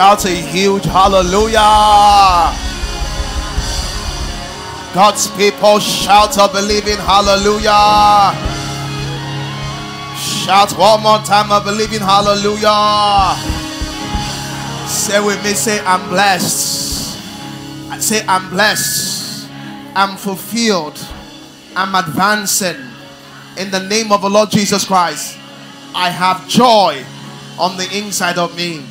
shout a huge hallelujah. God's people shout a believing hallelujah. Shout one more time a believing hallelujah. Say with me, say, I'm blessed. Say, I'm blessed. I'm fulfilled. I'm advancing. In the name of the Lord Jesus Christ, I have joy on the inside of me.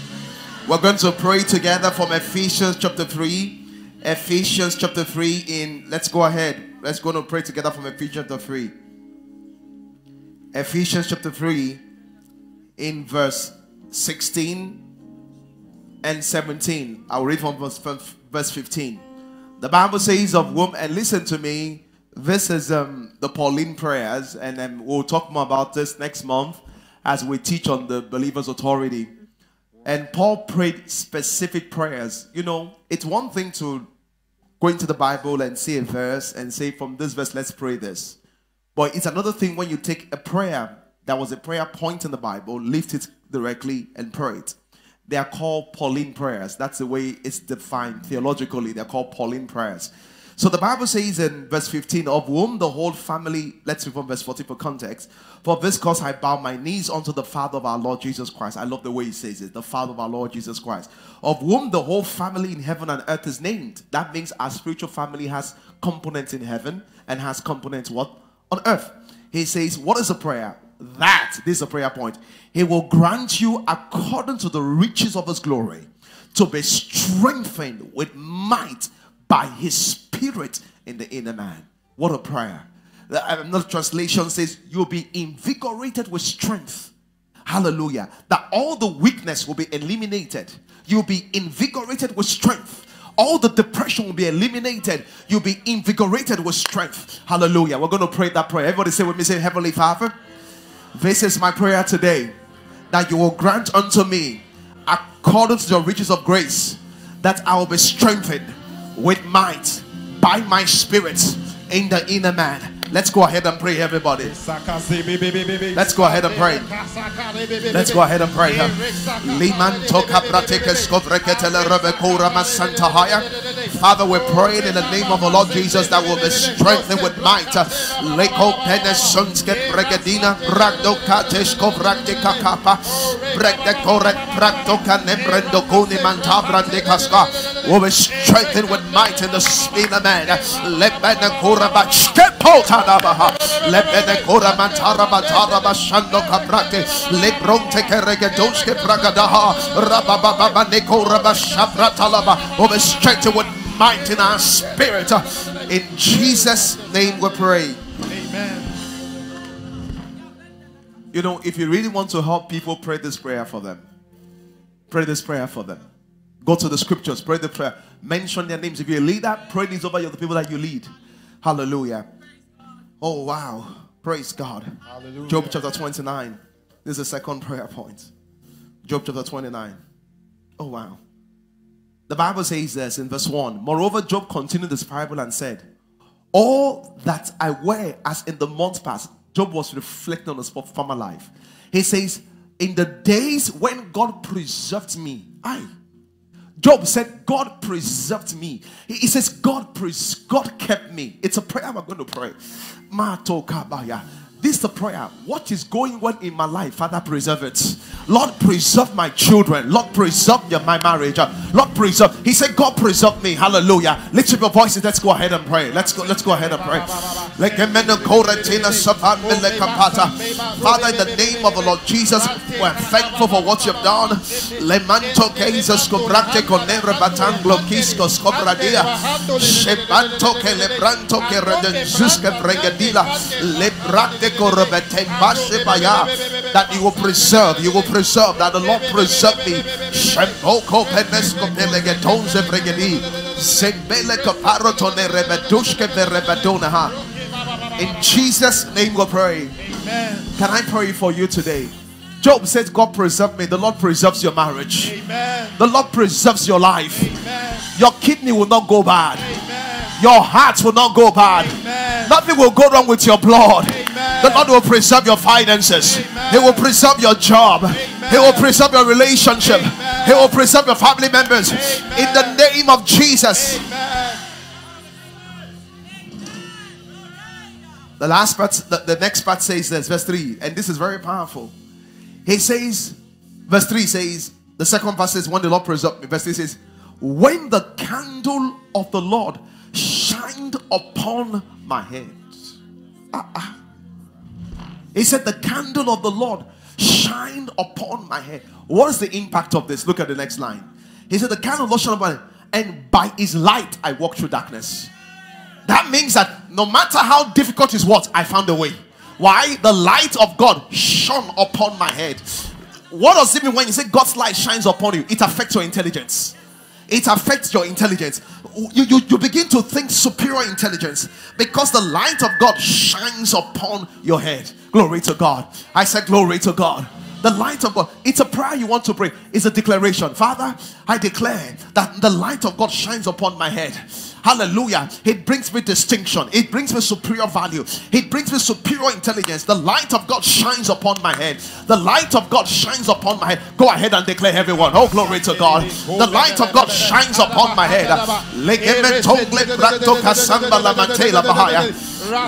We're going to pray together from Ephesians chapter 3. Ephesians chapter 3 in let's go ahead. Let's go and pray together from Ephesians chapter 3. Ephesians chapter 3 in verse 16 and 17. I'll read from verse, verse 15. The Bible says of whom, and listen to me, this is um, the Pauline prayers, and then we'll talk more about this next month as we teach on the believer's authority. And Paul prayed specific prayers. You know, it's one thing to go into the Bible and see a verse and say, from this verse, let's pray this. But it's another thing when you take a prayer that was a prayer point in the Bible, lift it directly and pray it. They are called Pauline prayers. That's the way it's defined theologically. They're called Pauline prayers. So the Bible says in verse 15, of whom the whole family, let's read from verse 14 for context. For this cause I bow my knees unto the Father of our Lord Jesus Christ. I love the way he says it, the Father of our Lord Jesus Christ, of whom the whole family in heaven and earth is named. That means our spiritual family has components in heaven and has components what? On earth. He says, What is a prayer? That, this is a prayer point. He will grant you according to the riches of his glory to be strengthened with might by his spirit in the inner man. What a prayer. Uh, another translation says, You'll be invigorated with strength. Hallelujah. That all the weakness will be eliminated. You'll be invigorated with strength. All the depression will be eliminated. You'll be invigorated with strength. Hallelujah. We're going to pray that prayer. Everybody say with me, say, Heavenly Father, this is my prayer today that you will grant unto me, according to the riches of grace, that I will be strengthened with might by my spirit in the inner man. Let's go ahead and pray, everybody. Let's go ahead and pray. Let's go ahead and pray. Liman Father, we pray in the name of the Lord Jesus that will be strengthened with might. Leko penesonske bregadina bragdo kateshko vragdika kapa bregde kore praktoka nebrendo kuni mantabrande kaska will be strengthened with might in the spirit of man. Lebena kora bachkepota dabaha. Lebena kora mantara batara bashando kabrate. Lebronte keregedoske bragadaha. Rabababa nekora bashabratalaba will be strengthened with might in our spirit. In Jesus' name we pray. Amen. You know, if you really want to help people, pray this prayer for them. Pray this prayer for them. Go to the scriptures, pray the prayer. Mention their names. If you're a leader, pray these over the people that you lead. Hallelujah. Oh, wow. Praise God. Hallelujah. Job chapter 29. This is the second prayer point. Job chapter 29. Oh, wow. The Bible says this in verse 1. Moreover, Job continued this parable and said, All that I wear as in the month past, Job was reflecting on his former life. He says, In the days when God preserved me, I. Job said, God preserved me. He says, God, pres- God kept me. It's a prayer we're going to pray. This is the prayer. What is going on in my life? Father, preserve it. Lord, preserve my children. Lord, preserve my marriage. Lord, preserve. He said, God preserve me. Hallelujah. Lift up your voices. Let's go ahead and pray. Let's go. Let's go ahead and pray. Father, in the name of the Lord Jesus, we're thankful for what you've done. Lemanto scobrate conere batanglo kisco scobradia. Shebanto che lebranto. Lebrate that you will preserve, you will preserve, that the Lord preserve me. Zembele rebedushke. In Jesus' name we pray. Amen. Can I pray for you today? Job says, God preserve me. The Lord preserves your marriage. Amen. The Lord preserves your life. Amen. Your kidney will not go bad. Amen. Your heart will not go bad. Nothing will go wrong with your blood. The Lord will preserve your finances. He will preserve your job. He will preserve your relationship. He will preserve your family members. In the name of Jesus. The last part, the, the next part says this, verse 3, and this is very powerful. He says, verse 3 says, the second verse says, when the Lord preserved me, verse 3 says, when the candle of the Lord shined upon my head. Uh-uh. He said, the candle of the Lord shined upon my head. What is the impact of this? Look at the next line. He said, the candle of the Lord shined upon my head, and by his light I walk through darkness. That means that no matter how difficult is what, I found a way. Why? The light of God shone upon my head. What does it mean when you say God's light shines upon you? It affects your intelligence. It affects your intelligence. You, you, you begin to think superior intelligence because the light of God shines upon your head. Glory to God. I said, Glory to God the light of God. It's a prayer you want to pray. It's a declaration. Father, I declare that the light of God shines upon my head. Hallelujah. It brings me distinction. It brings me superior value. It brings me superior intelligence. The light of God shines upon my head. The light of God shines upon my head. Go ahead and declare everyone. Oh, glory to God. The light of God shines upon my head.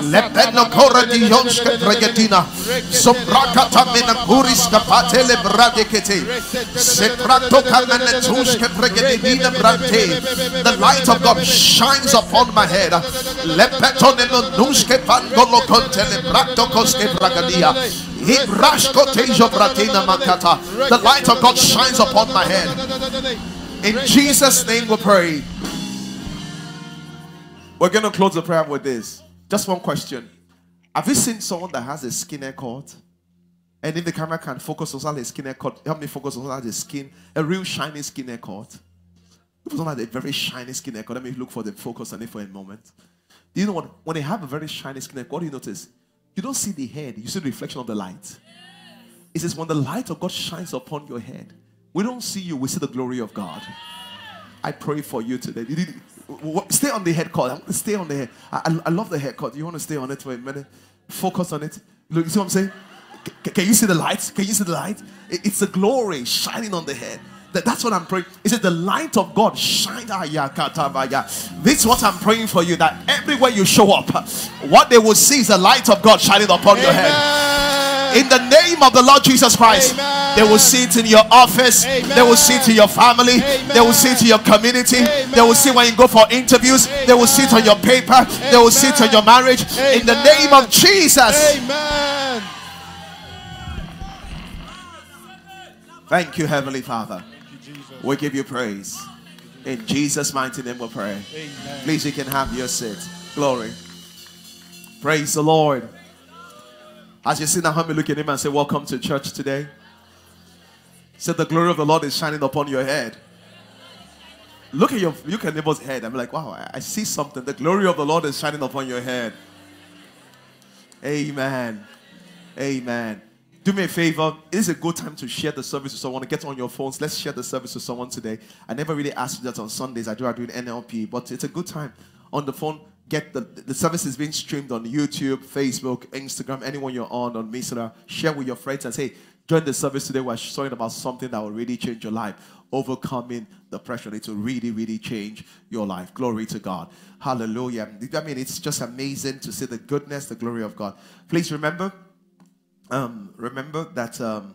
Lepeno kora di yonske pregetina. Sombrakata mena kuriska patele bradekete. Seprato kamene tuske pregedina brante. The light of God shines upon my head. Lepeto neno nuske pangolo kontele brato koske bragadia. The light of God shines upon my head. In Jesus' name we pray. We're going to close the prayer with this. Just one question. Have you seen someone that has a skin haircut? And if the camera can focus on a skin haircut, help me focus on the skin, a real shiny skin haircut. If someone has a very shiny skin haircut, let me look for the focus on it for a moment. Do you know what? When they have a very shiny skin haircut, what do you notice? You don't see the head, you see the reflection of the light. It says, when the light of God shines upon your head, we don't see you, we see the glory of God. I pray for you today. Stay on the head. I stay on the head. I, I, love the head haircut. You want to stay on it for a minute? Focus on it. Look, you see what I'm saying? C- can you see the light? Can you see the light? It's a glory shining on the head. That, that's what I'm praying. Is it the light of God shine. Ah, this is what I'm praying for you. That everywhere you show up, what they will see is the light of God shining upon Amen. your head in the name of the Lord Jesus Christ. Amen. They will see it in your office, Amen. they will see it in your family, Amen. they will see it in your community, they will see when you go for interviews, they will see it on your paper, they will see it on your marriage. In the name of Jesus. Amen. Thank you, Heavenly Father. we give you praise. In Jesus' mighty name we pray. Please, you can have your seat. Glory. Praise the Lord. As you see Naomi, look at him and say, Welcome to church today. Say, The glory of the Lord is shining upon your head. Look at your look at neighbor's head. I'm like, wow, I see something. The glory of the Lord is shining upon your head. Amen. Amen. Do me a favor. It is a good time to share the service with someone. To get on your phones. Let's share the service with someone today. I never really asked that on Sundays. I do I do NLP, but it's a good time on the phone get the, the service is being streamed on YouTube, Facebook, Instagram, anyone you're on, on Messenger. Share with your friends and say, join the service today. We're talking about something that will really change your life. Overcoming depression. It will really, really change your life. Glory to God. Hallelujah. I mean, it's just amazing to see the goodness, the glory of God. Please remember, um, remember that um,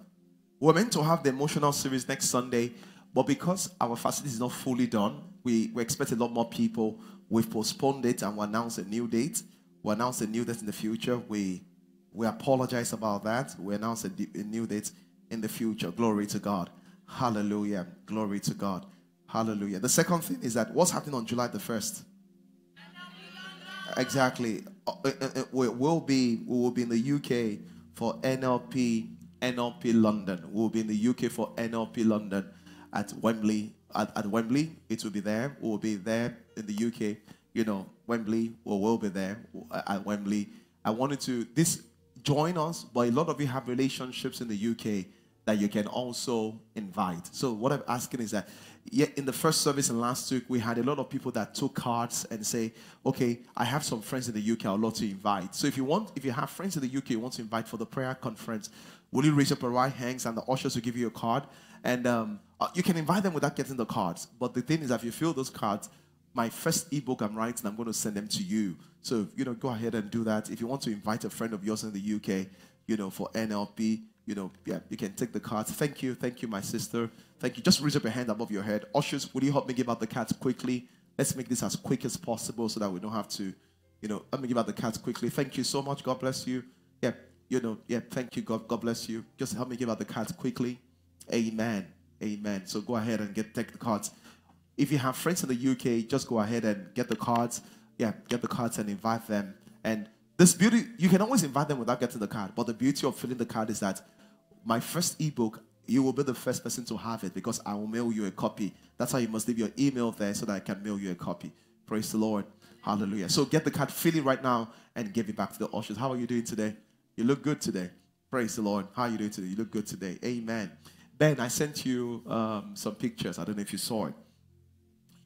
we're meant to have the emotional series next Sunday, but because our facility is not fully done, we, we expect a lot more people We've postponed it and we announced a new date. We announced a new date in the future. We we apologize about that. We announced a, new date in the future. Glory to God. Hallelujah. Glory to God. Hallelujah. The second thing is that what's happening on July the 1st? Exactly. Uh, uh, uh, we will be we will be in the UK for NLP NLP London. We'll be in the UK for NLP London at Wembley at, at Wembley. It will be there. We'll be there in the UK. You know, Wembley. well, We will be there at Wembley. I wanted to this join us, but a lot of you have relationships in the UK that you can also invite. So what I'm asking is that yeah, in the first service and last week, we had a lot of people that took cards and say, okay, I have some friends in the UK I'd love to invite. So if you want, if you have friends in the UK you want to invite for the prayer conference, will you raise up your right hands and the ushers will give you a card? And um, uh, you can invite them without getting the cards. But the thing is, if you fill those cards, my first ebook I'm writing, I'm going to send them to you. So, you know, go ahead and do that. If you want to invite a friend of yours in the UK, you know, for NLP, you know, yeah, you can take the cards. Thank you. Thank you, my sister. Thank you. Just raise up your hand above your head. Ushers, will you help me give out the cards quickly? Let's make this as quick as possible so that we don't have to, you know, let me give out the cards quickly. Thank you so much. God bless you. Yeah, you know, yeah, thank you. God, God bless you. Just help me give out the cards quickly. Amen. Amen. So go ahead and get take the cards. If you have friends in the UK, just go ahead and get the cards. Yeah, get the cards and invite them. And this beauty, you can always invite them without getting the card. But the beauty of filling the card is that my first ebook, you will be the first person to have it because I will mail you a copy. That's how you must leave your email there so that I can mail you a copy. Praise the Lord. Hallelujah. So get the card, fill it right now, and give it back to the ushers. How are you doing today? You look good today. Praise the Lord. How are you doing today? You look good today. Amen. Ben, I sent you um, some pictures. I don't know if you saw it.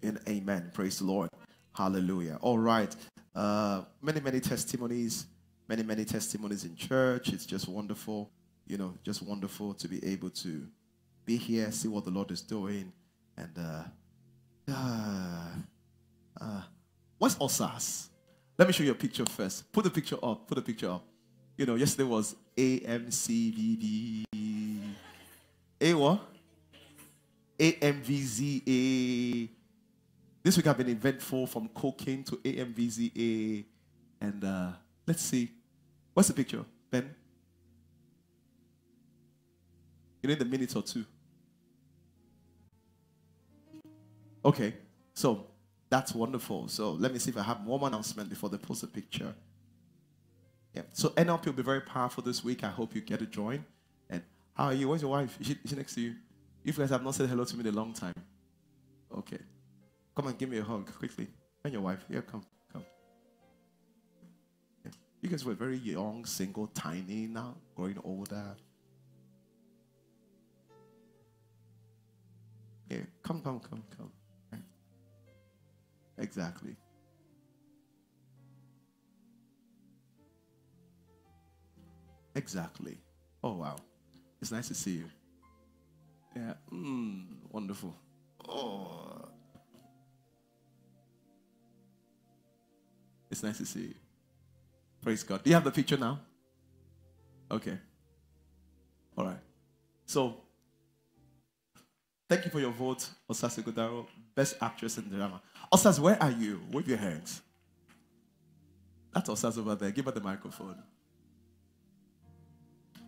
And amen. Praise the Lord. Hallelujah. All right. Uh, many, many testimonies. Many, many testimonies in church. It's just wonderful you know, just wonderful to be able to be here, see what the Lord is doing. And uh, uh, uh, what's Osas? Let me show you a picture first. Put the picture up. Put the picture up. You know, yesterday was AMCVB. A what? AMVCA. This week I've been eventful from cocaine to AMVCA. And uh, let's see. What's the picture, Ben? You need a minute or two. Okay, so that's wonderful. So let me see if I have one more announcement before they post a picture. Yeah. So NLP will be very powerful this week. I hope you get to join. And how are you? Where's your wife? Is she, is she next to you? If You guys have not said hello to me in a long time. Okay. Come and give me a hug quickly. And your wife. here, come. Come. Yeah. You guys were very young, single, tiny now, growing older. Yeah, come, come, come, come. Exactly. Exactly. Oh, wow. It's nice to see you. Yeah. Mm, wonderful. Oh. It's nice to see you. Praise God. Do you have the picture now? Okay. All right. So, Thank you for your vote, Osas Ighodaro, Best Actress in Drama. Osas, where are you? Wave your hands. That's Osas over there. Give her the microphone. Do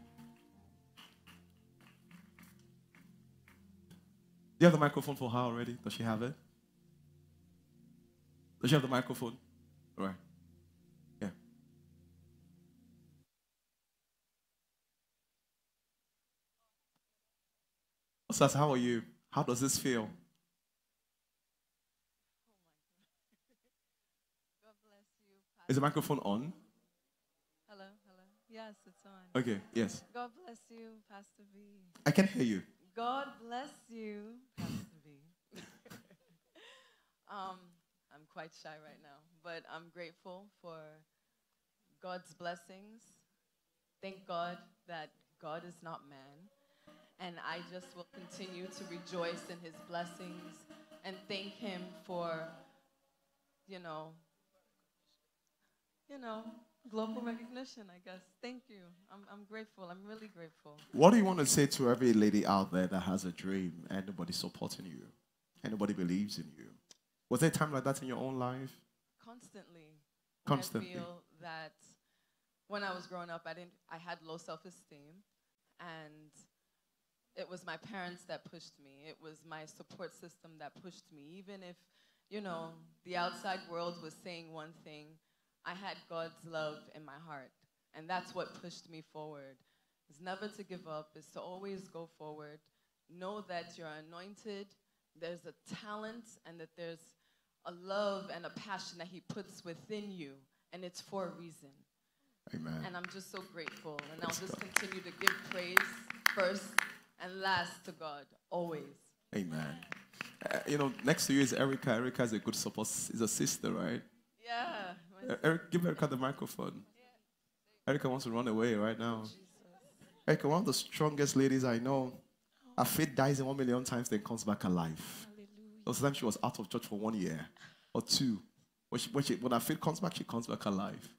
you have the microphone for her already? Does she have it? Does she have the microphone? Right. Osas, how are you? How does this feel? God bless you. Is the microphone on? Hello, hello. Yes, it's on. Okay, yes. God bless you, Pastor B. I can hear you. God bless you, Pastor B. um, quite shy right now, but I'm grateful for God's blessings. Thank God that God is not man and I just will continue to rejoice in his blessings and thank him for, you know, you know, global recognition, I guess. Thank you. I'm, I'm grateful. I'm really grateful. What do you want to say to every lady out there that has a dream and nobody supporting you? And nobody believes in you? Was there a time like that in your own life? Constantly. Constantly. I feel that when I was growing up, I didn't. I had low self-esteem, and it was my parents that pushed me. It was my support system that pushed me. Even if, you know, the outside world was saying one thing, I had God's love in my heart. And that's what pushed me forward. It's never to give up, it's to always go forward. Know that you're anointed, there's a talent, and that there's a love and a passion that He puts within you, and it's for a reason. Amen. And I'm just so grateful. And I'll just continue to give praise first and last to God always. Amen. Uh, you know, next to you is Erica. Erica is a good support. Is a sister, right? Yeah. Uh, Eric, give Erica the microphone. Erica wants to run away right now. Erica, one of the strongest ladies I know. Her faith dies in one million times, then comes back alive. Those times she was out of church for one year or two. When, she, when, she, when her faith comes back, she comes back alive.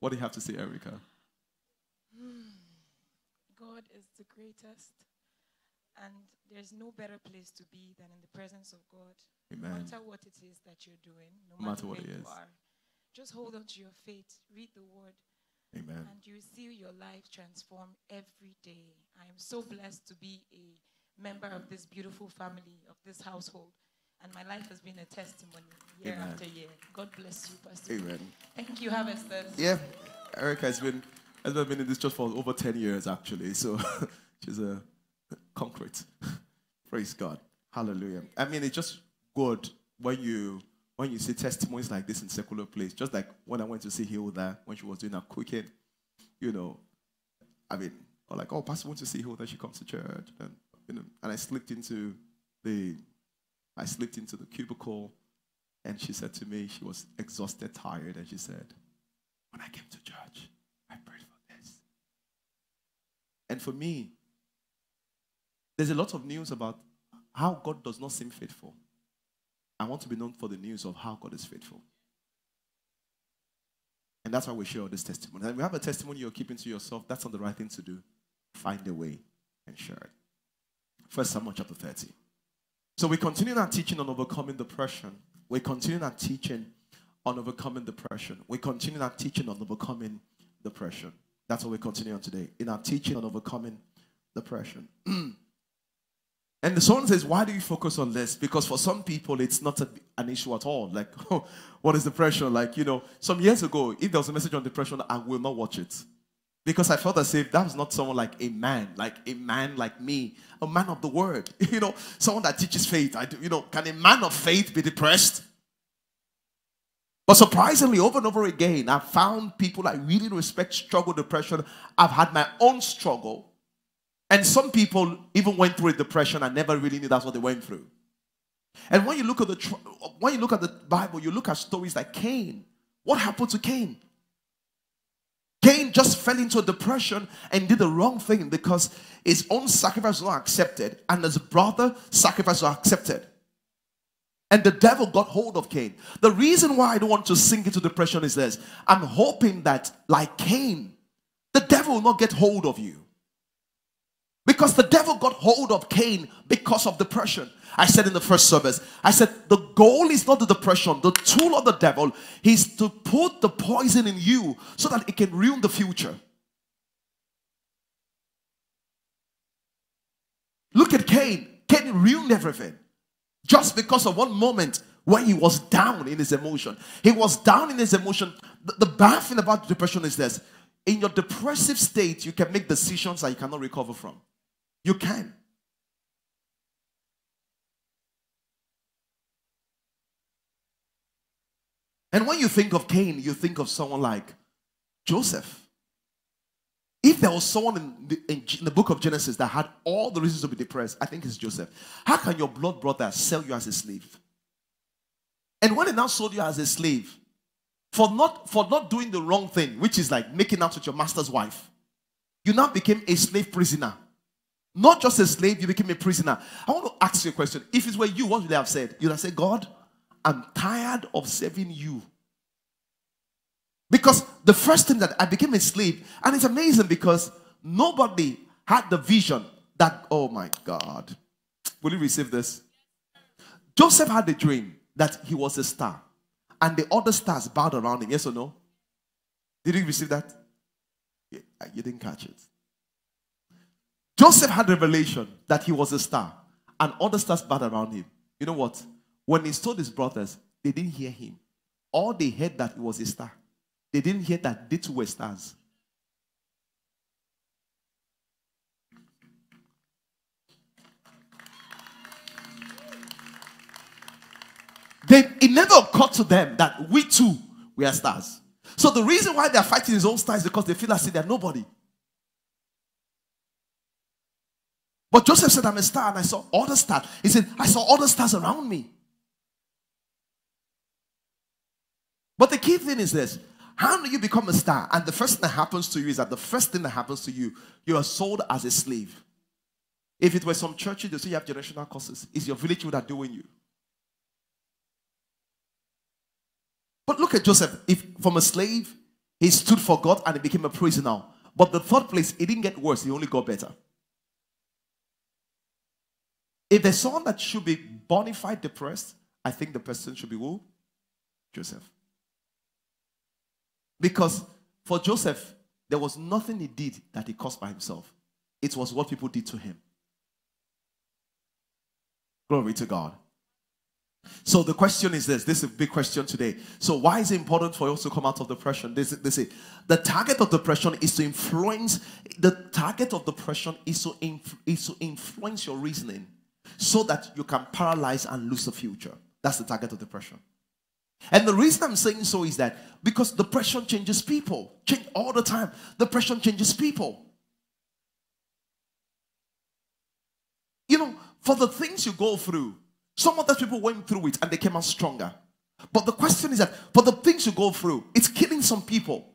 What do you have to say, Erica? God is the greatest. And there's no better place to be than in the presence of God. Amen. No matter what it is that you're doing, no, No matter matter, what where it you is. are, just hold on to your faith, read the word, Amen. and you see your life transform every day. I am so blessed to be a member of this beautiful family, of this household. And my life has been a testimony year Amen. after year. God bless you, Pastor. Amen. Thank you, Harvesters. Yeah, Erica has been has been in this church for over ten years actually. So she's a concrete. Praise God. Hallelujah. I mean, it's just good when you when you see testimonies like this in secular place. Just like when I went to see Hilda when she was doing her cooking, you know, I mean, or like, oh, Pastor wants to see Hilda. She comes to church, and you know, and I slipped into the I slipped into the cubicle, and she said to me, she was exhausted, tired, and she said, when I came to church, I prayed for this. And for me, there's a lot of news about how God does not seem faithful. I want to be known for the news of how God is faithful. And that's why we share all this testimony. And you have a testimony you're keeping to yourself, that's not the right thing to do. Find a way and share it. First Samuel chapter 30. So we continue our teaching on overcoming depression. We continue our teaching on overcoming depression. We continue our teaching on overcoming depression. That's what we continue on today. In our teaching on overcoming depression. and the song says, Why do you focus on this? Because for some people, it's not a, an issue at all. Like, what is depression? Like, you know, some years ago, if there was a message on depression, I will not watch it. Because I felt as if that was not someone like a man, like a man like me, a man of the word. You know, someone that teaches faith. I do, you know, can a man of faith be depressed? But surprisingly, over and over again, I've found people I really respect struggle depression. I've had my own struggle. And some people even went through a depression and never really knew that's what they went through. And when you look at the when you look at the Bible, you look at stories like Cain. What happened to Cain? Cain just fell into depression and did the wrong thing because his own sacrifice was not accepted and his brother's sacrifice was accepted. And the devil got hold of Cain. The reason why I don't want to sink into depression is this I'm hoping that, like Cain, the devil will not get hold of you. Because the devil got hold of Cain because of depression. I said in the first service, I said the goal is not the depression. The tool of the devil is to put the poison in you so that it can ruin the future. Look at Cain. Cain ruined everything just because of one moment when he was down in his emotion. He was down in his emotion. The, the bad thing about depression is this in your depressive state, you can make decisions that you cannot recover from. You can. And when you think of Cain, you think of someone like Joseph. If there was someone in the, in in the book of Genesis that had all the reasons to be depressed, I think it's Joseph. How can your blood brother sell you as a slave? And when he now sold you as a slave, for not for not doing the wrong thing, which is like making out with your master's wife, you now became a slave prisoner. Not just a slave, you became a prisoner. I want to ask you a question. If it were you, what would you have said? You'd have said, God, I'm tired of serving you. Because the first thing that I became a slave, and it's amazing because nobody had the vision that, oh my God, will you receive this? Joseph had a dream that he was a star, and the other stars bowed around him. Yes or no? Did you receive that? You didn't catch it. Joseph had revelation that he was a star, and other stars bowed around him. You know what? When he told his brothers, they didn't hear him. All they heard that he was a star. They didn't hear that they too were stars. They, it never occurred to them that we too were stars. So the reason why they're fighting his own stars is because they feel as if they're nobody. But Joseph said, I'm a star, and I saw other stars. He said, I saw other stars around me. But the key thing is this how do you become a star? And the first thing that happens to you is that the first thing that happens to you, you are sold as a slave. If it were some churches, they say you have generational curses. It's your village that are doing you. But look at Joseph. If from a slave, he stood for God and he became a prisoner. But the third place, it didn't get worse, he only got better. If there's someone that should be bona fide depressed, I think the person should be who? Joseph. Because for Joseph, there was nothing he did that he caused by himself. It was what people did to him. Glory to God. So the question is this. This is a big question today. So why is it important for us to come out of depression? This, this is the target of depression is to influence. The target of depression is to, inf, is to influence your reasoning, so that you can paralyze and lose the future. That's the target of depression. And the reason I'm saying so is that because depression changes people, change all the time. Depression changes people. You know, for the things you go through, some of those people went through it and they came out stronger. But the question is that for the things you go through, it's killing some people.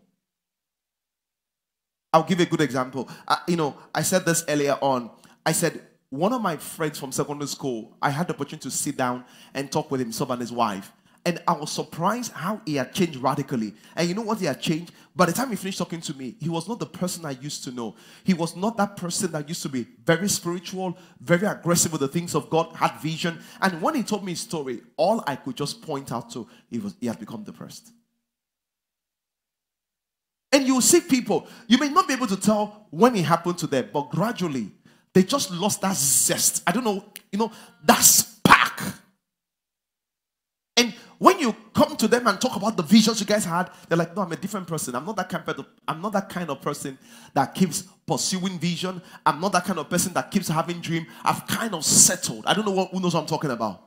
I'll give you a good example. Uh, you know, I said this earlier on. I said one of my friends from secondary school, I had the opportunity to sit down and talk with himself and his wife. And I was surprised how he had changed radically. And you know what he had changed? By the time he finished talking to me, he was not the person I used to know. He was not that person that used to be very spiritual, very aggressive with the things of God, had vision. And when he told me his story, all I could just point out to, he, was, he had become depressed. And you see people, you may not be able to tell when it happened to them, but gradually, they just lost that zest. I don't know, you know, that spark And when you come to them and talk about the visions you guys had, they're like, no, I'm a different person. I'm not that kind of I'm not that kind of person that keeps pursuing vision. I'm not that kind of person that keeps having dream. I've kind of settled. I don't know what, who knows what I'm talking about.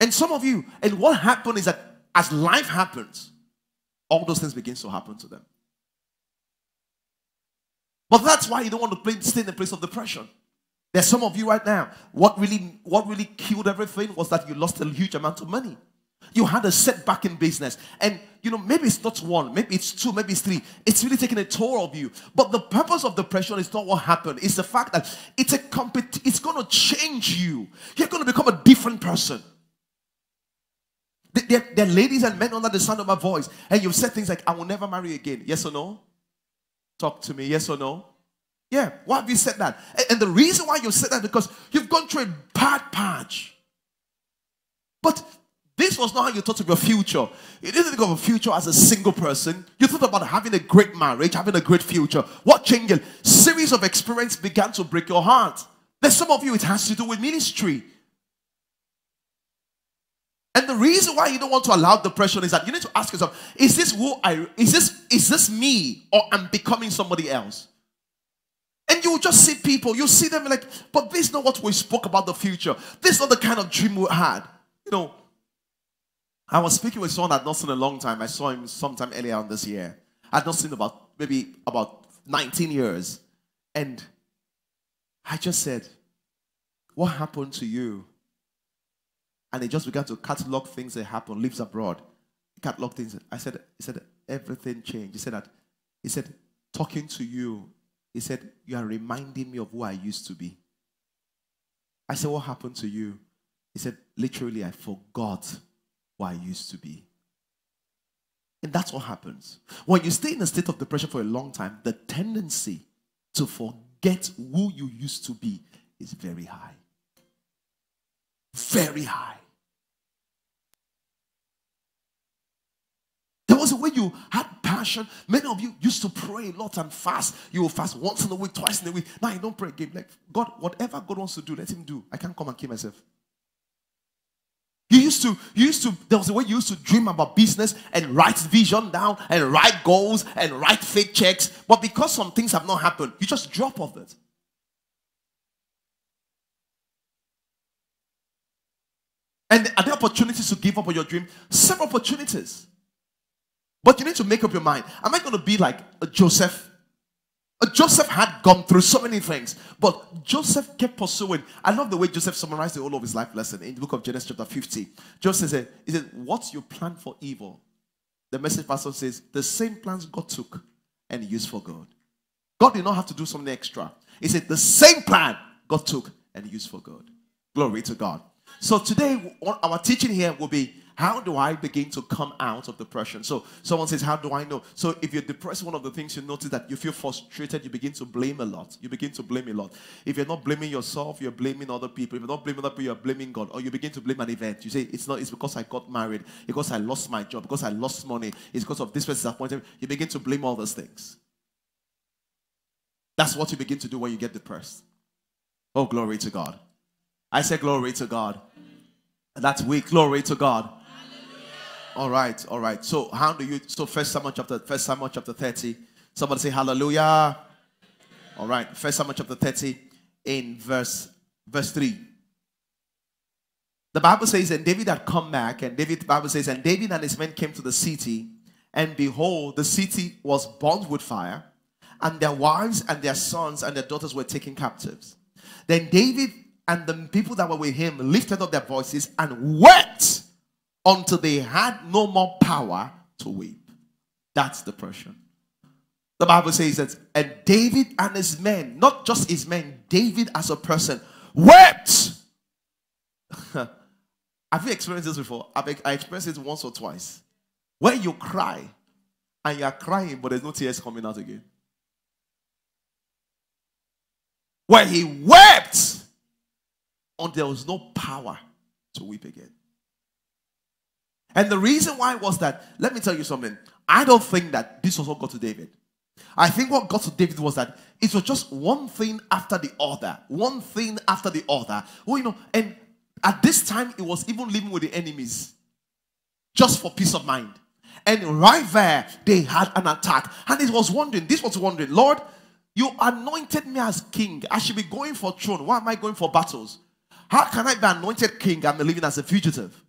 And some of you, and what happened is that as life happens, all those things begins to happen to them. But that's why you don't want to play, stay in the place of depression. There's some of you right now. What really, what really killed everything was that you lost a huge amount of money. You had a setback in business, and you know maybe it's not one, maybe it's two, maybe it's three. It's really taking a toll of you. But the purpose of depression is not what happened. It's the fact that it's a compet- It's going to change you. You're going to become a different person. There, there are ladies and men under the sound of my voice, and you've said things like, "I will never marry again." Yes or no? Talk to me. Yes or no? Yeah, why have you said that? And the reason why you said that because you've gone through a bad patch. But this was not how you thought of your future. You didn't think of a future as a single person. You thought about having a great marriage, having a great future. What changed? Series of experience began to break your heart. There's some of you, it has to do with ministry. And the reason why you don't want to allow depression is that you need to ask yourself, is this who I is this is this me or I'm becoming somebody else? And you just see people, you see them like, but this is not what we spoke about the future. This is not the kind of dream we had. You know, I was speaking with someone I'd not seen a long time. I saw him sometime earlier on this year. I'd not seen about maybe about 19 years. And I just said, What happened to you? And he just began to catalog things that happened, lives abroad. Catalog things. I said, he said, everything changed. He said that, he said, talking to you he said, You are reminding me of who I used to be. I said, What happened to you? He said, Literally, I forgot who I used to be. And that's what happens. When you stay in a state of depression for a long time, the tendency to forget who you used to be is very high. Very high. There was a way you had passion. Many of you used to pray a lot and fast. You will fast once in a week, twice in a week. Now you don't pray again. Like God, whatever God wants to do, let Him do. I can't come and kill myself. You used to, you used to, there was a way you used to dream about business and write vision down and write goals and write faith checks. But because some things have not happened, you just drop off it. And are there opportunities to give up on your dream? Several opportunities. But you need to make up your mind. Am I going to be like Joseph? Joseph had gone through so many things, but Joseph kept pursuing. I love the way Joseph summarized the whole of his life lesson in the book of Genesis, chapter 50. Joseph said, He said, What plan for evil, the message pastor says, the same plans God took and used for good. God did not have to do something extra. He said, The same plan God took and used for good. Glory to God. So today, our teaching here will be how do I begin to come out of depression? So someone says, How do I know? So if you're depressed, one of the things you notice that you feel frustrated, you begin to blame a lot. You begin to blame a lot. If you're not blaming yourself, you're blaming other people. If you're not blaming other people, you're blaming God. Or you begin to blame an event. You say, It's not, it's because I got married, because I lost my job, because I lost money, it's because of this person's appointment. You begin to blame all those things. That's what you begin to do when you get depressed. Oh, glory to God. I say glory to God. That's weak. Glory to God. All right, all right. So how do you so first Samuel chapter first Samuel chapter 30. Somebody say hallelujah. All right, first Samuel chapter 30 in verse verse 3. The Bible says, and David had come back, and David, the Bible says, and David and his men came to the city, and behold, the city was burnt with fire, and their wives and their sons and their daughters were taken captives. Then David and the people that were with him lifted up their voices and wept until they had no more power to weep. That's depression. The Bible says that, and David and his men, not just his men, David as a person, wept. Have you experienced this before? I've I experienced it once or twice. When you cry and you are crying, but there's no tears coming out again. Where he wept until there was no power to weep again. And the reason why was that, let me tell you something. I don't think that this was what got to David. I think what got to David was that it was just one thing after the other, one thing after the other. Well, you know, and at this time, it was even living with the enemies just for peace of mind. And right there, they had an attack. And it was wondering, this was wondering, Lord, you anointed me as king. I should be going for throne. Why am I going for battles? How can I be anointed king and living as a fugitive?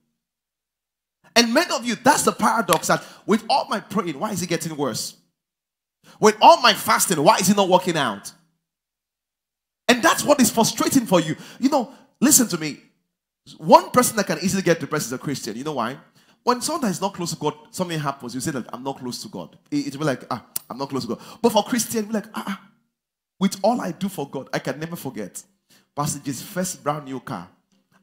And many of you, that's the paradox that with all my praying, why is it getting worse? With all my fasting, why is it not working out? And that's what is frustrating for you. You know, listen to me. One person that can easily get depressed is a Christian. You know why? When someone is not close to God, something happens, you say that I'm not close to God. It will be like, ah, I'm not close to God. But for Christian, be like, ah, ah, with all I do for God, I can never forget. Passages, first brand new car.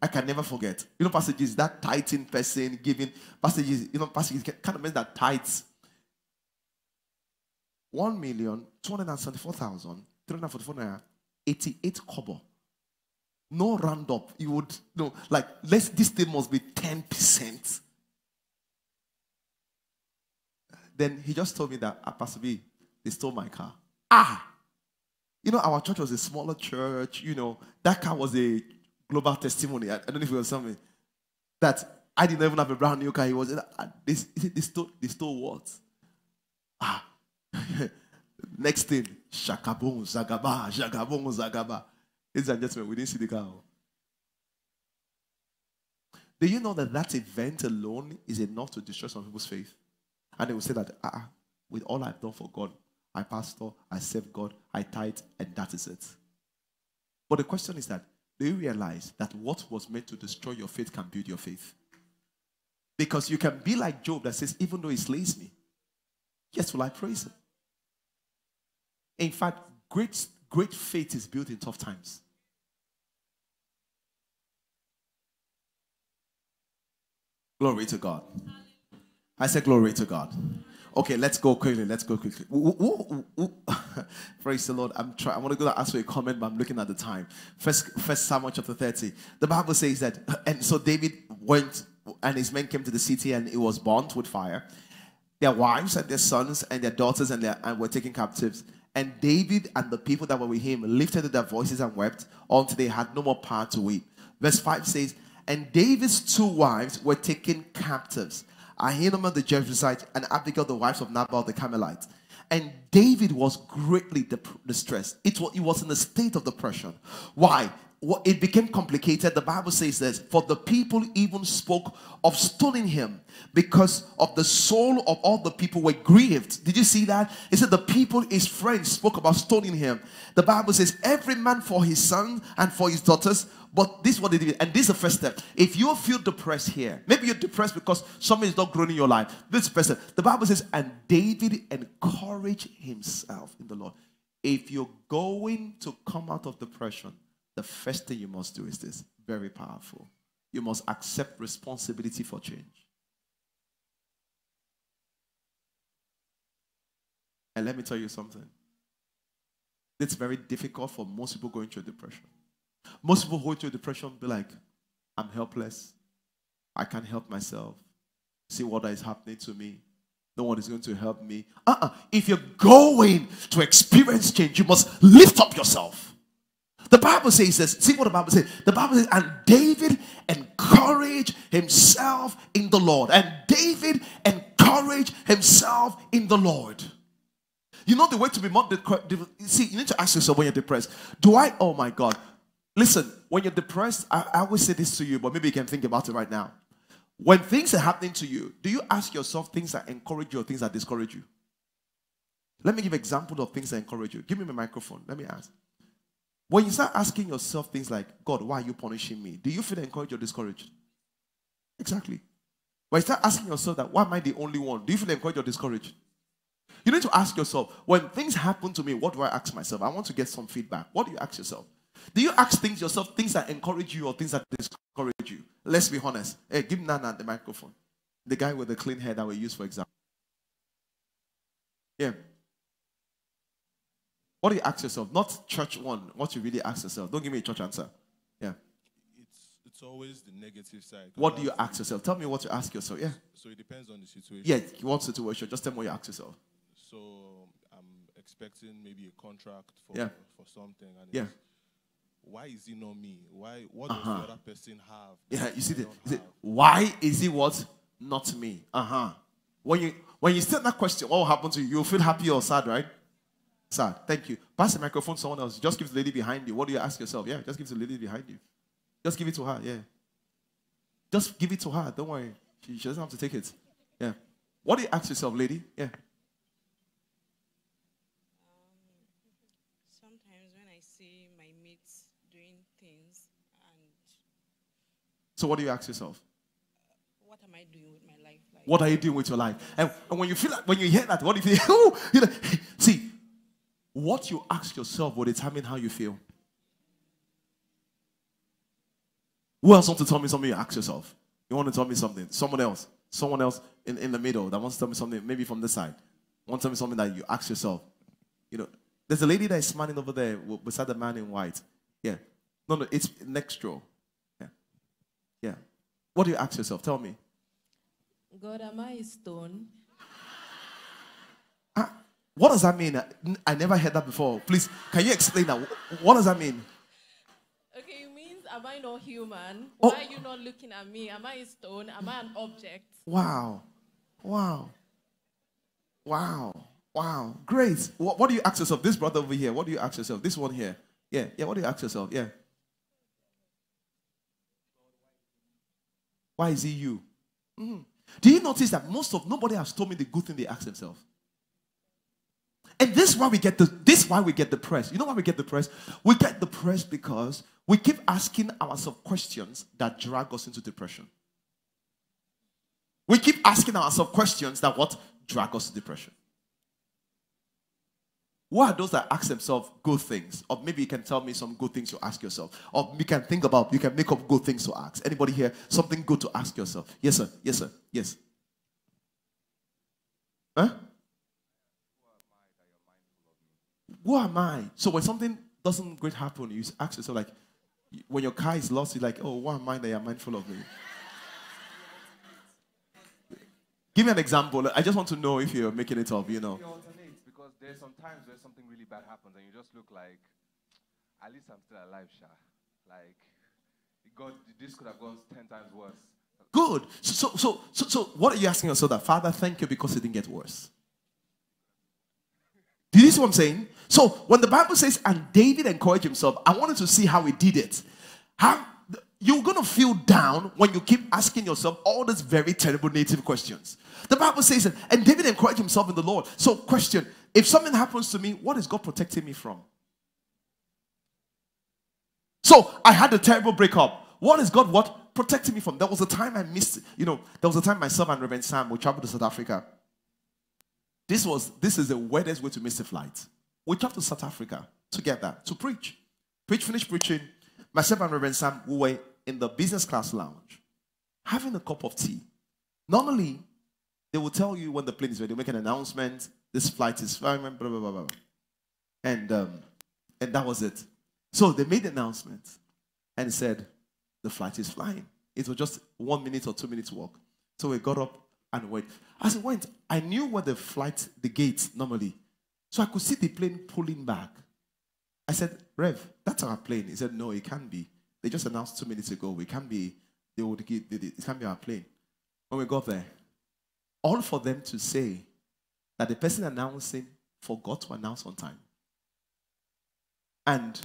I can never forget. You know, passages that tithing person giving passages, you know, passages kind of means that tithes. One million two hundred seventy-four thousand three hundred forty-four eighty-eight kobo. No round up. You would no like let's this thing must be ten percent. Then he just told me that at ah, Pastor B, they stole my car. Ah, you know, our church was a smaller church. You know, that car was a global testimony. I, I don't know if it was something that I didn't even have a brand new car. He was uh, this. They stole, they stole what? Ah, next thing, shakabon zagaba, shakabon zagaba. Ladies and gentlemen, we didn't see the car. Do you know that that event alone is enough to destroy some people's faith? And they will say that, ah, with all I've done for God, I pastor, I serve God, I tithe, and that is it. But the question is that do you realize that what was meant to destroy your faith can build your faith? Because you can be like Job that says, even though he slays me, yes, will I praise him? In fact, great, great faith is built in tough times. Glory to God. I said, Glory to God. Okay, let's go quickly. Let's go quickly. Ooh, ooh, ooh, Praise the Lord. I'm trying. I want to go ask for a comment, but I'm looking at the time. First, First Samuel chapter 30. The Bible says that, and so David went, and his men came to the city, and it was burnt with fire. Their wives and their sons and their daughters and, their, and were taken captives. And David and the people that were with him lifted their voices and wept until they had no more power to weep. Verse 5 says, And David's two wives were taken captives Ahinoam the Jebusite, and Abigail, the wife of Nabal the Carmelite. And David was greatly distressed. It was, he was in a state of depression. Why? it became complicated. The Bible says this For the people even spoke of stoning him because of the soul of all the people were grieved. Did you see that? It said the people, his friends, spoke about stoning him. The Bible says, Every man for his son and for his daughters. But this is what they did. And this is the first step. If you feel depressed here, maybe you're depressed because something is not growing in your life. This is the first step. The Bible says, And David encouraged himself in the Lord. If you're going to come out of depression, the first thing you must do is this very powerful. You must accept responsibility for change. And let me tell you something. It's very difficult for most people going through depression. Most people going through depression be like, I'm helpless. I can't help myself. See what is happening to me. No one is going to help me. Uh-uh. If you're going to experience change, you must lift up yourself. The Bible says this. See what the Bible says. The Bible says, and David encouraged himself in the Lord. And David encouraged himself in the Lord. You know the way to be more. See, you need to ask yourself when you're depressed. Do I? Oh my God. Listen, when you're depressed, I, I always say this to you, but maybe you can think about it right now. When things are happening to you, do you ask yourself things that encourage you or things that discourage you? Let me give an example of things that encourage you. Give me my microphone. Let me ask. When you start asking yourself things like, God, why are you punishing me? Do you feel encouraged or discouraged? Exactly. When you start asking yourself that, why am I the only one? Do you feel encouraged or discouraged? You need to ask yourself, when things happen to me, what do I ask myself? I want to get some feedback. What do you ask yourself? Do you ask things yourself, things that encourage you or things that discourage you? Let's be honest. Hey, give Nana the microphone. The guy with the clean hair that we use for example. Yeah. What do you ask yourself? Not church one. What you really ask yourself. Don't give me a church answer. Yeah. It's it's always the negative side. What do you ask yourself? Tell me what you ask yourself. Yeah. So it depends on the situation. Yeah. What situation? Just tell me what you ask yourself. So um, I'm expecting maybe a contract for Yeah. for something, and Yeah. Why is it not me? Why? What does Uh-huh. the other person have? Yeah, you see the, see, why is it what not me? Uh-huh. When you when you state that question, what will happen to you? You'll feel happy or sad, right? Sad. Thank you. Pass the microphone to someone else. Just give the lady behind you. What do you ask yourself? Yeah, just give the lady behind you. Just give it to her. Yeah. Just give it to her. Don't worry. She, she doesn't have to take it. Yeah. What do you ask yourself, lady? Yeah. Sometimes when I see my mates doing things and So what do you ask yourself? what am I doing with my life? Like What are you doing with your life? And, and when you feel like, when you hear that, what do you feel? You know, see, what you ask yourself will determine how you feel. Who else wants to tell me something you ask yourself? You want to tell me something? Someone else. Someone else in, in the middle that wants to tell me something, maybe from this side. Want to tell me something that you ask yourself. You know, there's a lady that is smiling over there beside the man in white. Yeah. No, no, it's next row. Yeah. What do you ask yourself? Tell me. God, am I a stone? Ah, what does that mean? I, I never heard that before. Please, can you explain that? What does that mean? Okay, it means am I not human? Oh. Why are you not looking at me? Am I a stone? Am I an object? Wow. Wow. Wow. Wow. Great. What, what do you ask yourself? This brother over here, what do you ask yourself? This one here. Yeah. Yeah. What do you ask yourself? Yeah. Why is he you? Mhm. Do you notice that most of nobody has told me the good thing they ask themselves? And this is why we get the this is why we get depressed. You know why we get depressed? We get depressed because we keep asking ourselves questions that drag us into depression. We keep asking ourselves questions that what drag us to depression. Who are those that ask themselves good things? Or maybe you can tell me some good things to ask yourself. Or you can think about, you can make up good things to ask. Anybody here? Something good to ask yourself. Yes, sir. Yes, sir. Yes. Huh? Who am I? So when something doesn't great happen, you ask yourself like, when your car is lost, you're like, oh, who am I that you're mindful of me? Give me an example. I just want to know if you're making it up, you know. There's some times where something really bad happens and you just look like, at least I'm still alive, Sha. Like, God, this could have gone ten times worse. Good. So, so, so, so, what are you asking yourself that, Father, thank you because it didn't get worse? Did you see what I'm saying? So when the Bible says, and David encouraged himself, I wanted to see how he did it. How you're gonna feel down when you keep asking yourself all these very terrible native questions. The Bible says, and David encouraged himself in the Lord. So, question: If something happens to me, what is God protecting me from? So I had a terrible breakup. What is God what protecting me from? There was a time I missed, you know, there was a time myself and Reverend Sam we traveled to South Africa. This was this is the weirdest way to miss a flight. We traveled to South Africa together to preach. Preach, finish preaching. Myself and Reverend Sam we were in the business class lounge having a cup of tea. Normally, they will tell you when the plane is ready, they make an announcement, this flight is fine, blah, blah, blah, blah. And, um, and that was it. So they made the announcement and said, the flight is flying. It was just one minute or two minutes walk. So we got up and went. As we went, I knew where the flight, the gate normally. So I could see the plane pulling back. I said, Rev, that's our plane. He said, No, it can't be. They just announced two minutes ago. We can't be, they would get, it can't be our plane. When we got there, all for them to say that the person announcing forgot to announce on time. And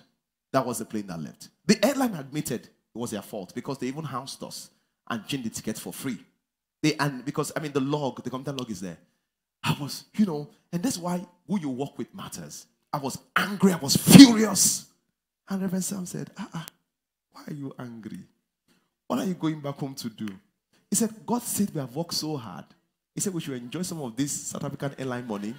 that was the plane that left. The airline admitted it was their fault because they even housed us and changed the ticket for free. They and because I mean the log, the computer log is there. I was, you know, and that's why who you work with matters. I was angry, I was furious. And Reverend Sam said, ah, ah, why are you angry? What are you going back home to do? He said, God said we have worked so hard. He said we should enjoy some of this South African airline money.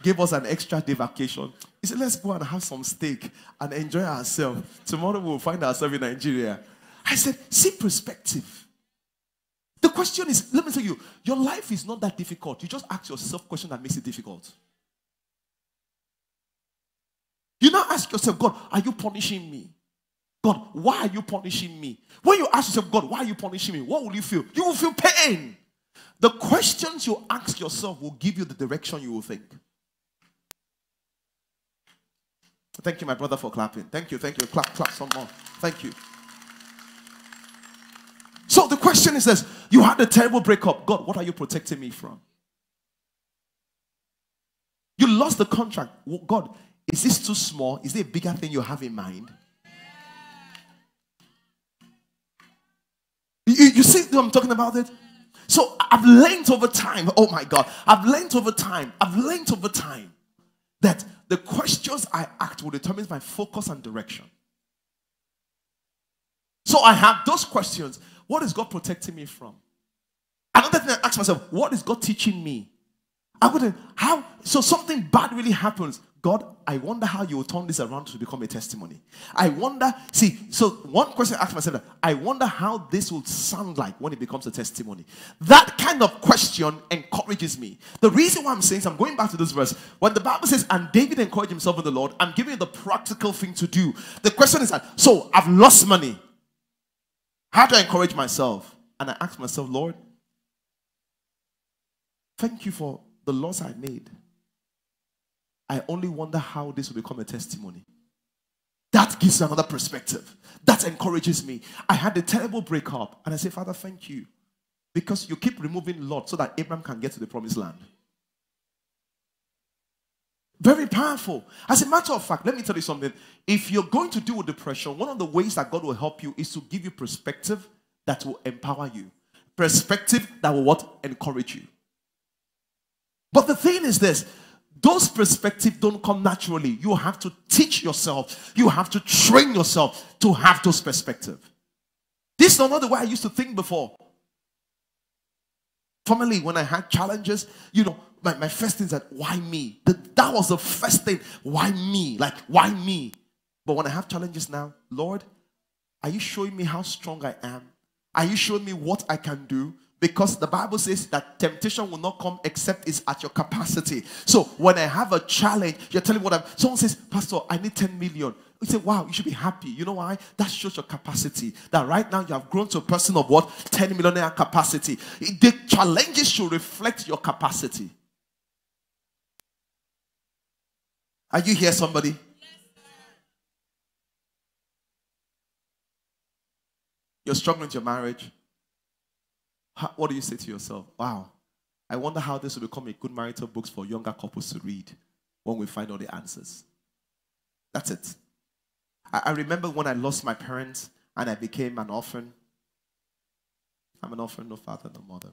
Give us an extra day vacation. He said, let's go and have some steak and enjoy ourselves. Tomorrow we'll find ourselves in Nigeria. I said, see perspective. The question is, let me tell you, your life is not that difficult. You just ask yourself question that makes it difficult. You now ask yourself, God, are you punishing me? God, why are you punishing me? When you ask yourself, God, why are you punishing me? What will you feel? You will feel pain. The questions you ask yourself will give you the direction you will think. Thank you, my brother, for clapping. Thank you, thank you. Clap, clap some more. Thank you. So the question is this you had a terrible breakup. God, what are you protecting me from? You lost the contract. God, is this too small? Is there a bigger thing you have in mind? You, you see what I'm talking about it? So I've learned over time. Oh my God. I've learned over time. I've learned over time that the questions I ask will determine my focus and direction. So I have those questions. What is God protecting me from? Another thing I ask myself, what is God teaching me? I wouldn't, how, so something bad really happens. God, I wonder how you will turn this around to become a testimony. I wonder, see, so one question I ask myself, I wonder how this will sound like when it becomes a testimony. That kind of question encourages me. The reason why I'm saying, so I'm going back to this verse, when the Bible says, and David encouraged himself in the Lord, I'm giving you the practical thing to do. The question is, so I've lost money. How do I encourage myself? And I ask myself, Lord, thank you for the loss I made. I only wonder how this will become a testimony. That gives another perspective. That encourages me. I had a terrible breakup, and I say, Father, thank you. Because you keep removing Lot so that Abraham can get to the promised land. Very powerful. As a matter of fact, let me tell you something. If you're going to deal with depression, one of the ways that God will help you is to give you perspective that will empower you. Perspective that will what? Encourage you. But the thing is this those perspectives don't come naturally. You have to teach yourself, you have to train yourself to have those perspectives. This is not the way I used to think before. Formerly, when I had challenges, you know, my, my first thing is that why me? That, that was the first thing. Why me? Like, why me? But when I have challenges now, Lord, are you showing me how strong I am? Are you showing me what I can do? Because the Bible says that temptation will not come except it's at your capacity. So when I have a challenge, you're telling what I'm. Someone says, Pastor, I need 10 million. You say, wow, you should be happy. You know why? That shows your capacity. That right now you have grown to a person of what? 10 millionaire capacity. The challenges should reflect your capacity. Are you here, somebody? You're struggling with your marriage. How, what do you say to yourself? Wow, I wonder how this will become a good marital book for younger couples to read. when we find all the answers. That's it. I, I remember when I lost my parents and I became an orphan. I'm an orphan, no father, no mother.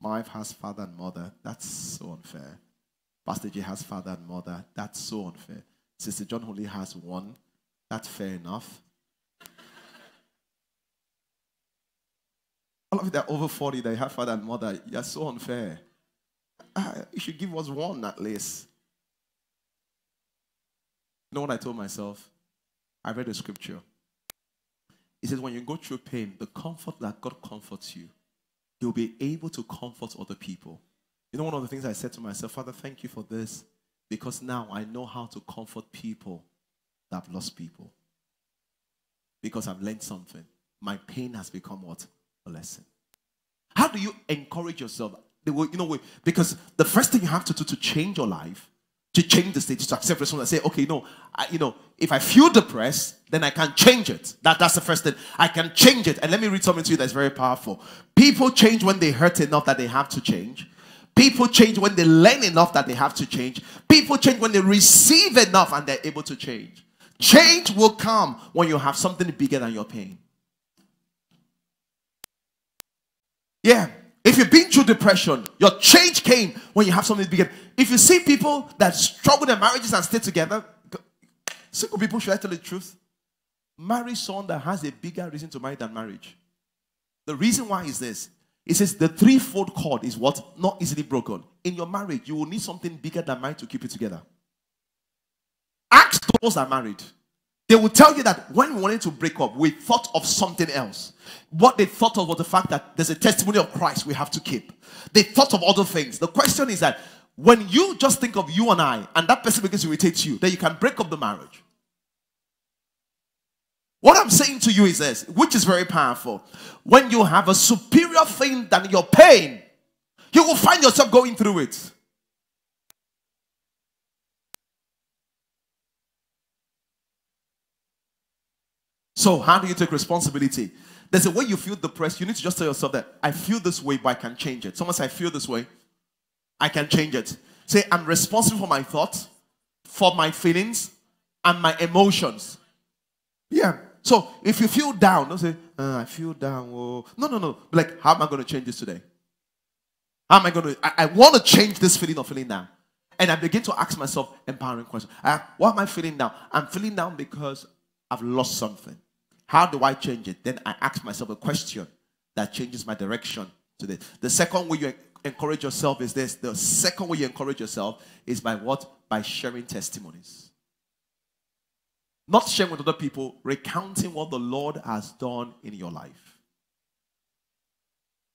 My wife has father and mother. That's so unfair. Pastor J has father and mother. That's so unfair. Sister John only has one. That's fair enough. All of you that are over 40 that have father and mother, you're so unfair. Uh, you should give us one at least. You know what I told myself? I read a scripture. It says, when you go through pain, the comfort that God comforts you, you'll be able to comfort other people. You know, one of the things I said to myself, Father, thank you for this because now I know how to comfort people that have lost people. Because I've learned something. My pain has become what? A lesson. How do you encourage yourself? You know, because the first thing you have to do to change your life to change the state, to accept responsibility, say, okay, no, I, you know, if I feel depressed, then I can change it. That, that's the first thing. I can change it. And let me read something to you that's very powerful. People change when they hurt enough that they have to change. People change when they learn enough that they have to change. People change when they receive enough and they're able to change. Change will come when you have something bigger than your pain. Yeah. If you've been through depression, your change came when you have something bigger. If you see people that struggle in marriages and stay together, single people, should I tell the truth? Marry someone that has a bigger reason to marry than marriage. The reason why is this. It says the threefold cord is what? Not easily broken. In your marriage, you will need something bigger than marriage to keep it together. Ask those that are married. They will tell you that when we wanted to break up, we thought of something else. What they thought of was the fact that there's a testimony of Christ we have to keep. They thought of other things. The question is that when you just think of you and I, and that person begins to irritate you, then you can break up the marriage. What I'm saying to you is this, which is very powerful. When you have a superior thing than your pain, you will find yourself going through it. So, how do you take responsibility? There's a way you feel depressed. You need to just tell yourself that I feel this way, but I can change it. Someone say, I feel this way, I can change it. Say, I'm responsible for my thoughts, for my feelings, and my emotions. Yeah. So if you feel down, don't say, uh, I feel down. Oh. No, no, no. Like, how am I going to change this today? How am I going to? I, I want to change this feeling of feeling now. And I begin to ask myself empowering questions. Uh, what am I feeling now? I'm feeling down because I've lost something. How do I change it? Then I ask myself a question that changes my direction to this. The second way you encourage yourself is this. The second way you encourage yourself is by what? By sharing testimonies. Not sharing with other people, recounting what the Lord has done in your life.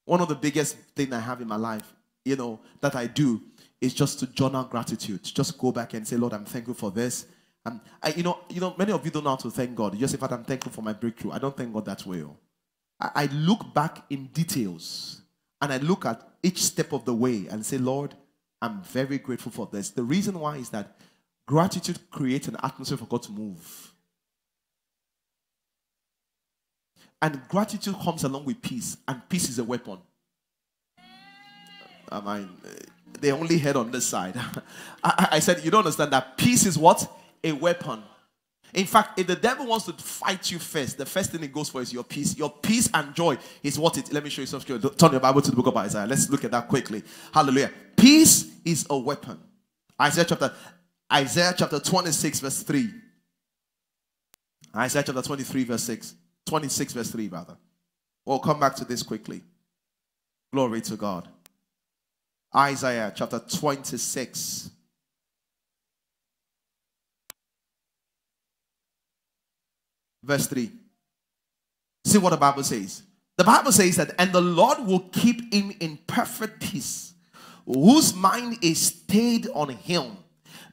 One of the biggest things I have in my life, you know, that I do is just to journal gratitude. Just go back and say, Lord, I'm thankful for this. I, you know, you know, many of you don't know how to thank God. You just say, Father, I'm thankful for my breakthrough. I don't thank God that way. Oh. I, I look back in details and I look at each step of the way and say, Lord, I'm very grateful for this. The reason why is that gratitude creates an atmosphere for God to move. And gratitude comes along with peace, and peace is a weapon. I mean, they only head on this side. I, I said, You don't understand that peace is what? A weapon. In fact, if the devil wants to fight you first, the first thing he goes for is your peace. Your peace and joy is what it. Let me show you something. Turn your Bible to the book of Isaiah. Let's look at that quickly. Hallelujah. Peace is a weapon. Isaiah chapter Isaiah chapter 26, verse 3. Isaiah chapter 23, verse 6. 26, verse 3, rather. We'll come back to this quickly. Glory to God. Isaiah chapter 26, verse 3. See what the Bible says. The Bible says that, and the Lord will keep him in perfect peace, whose mind is stayed on him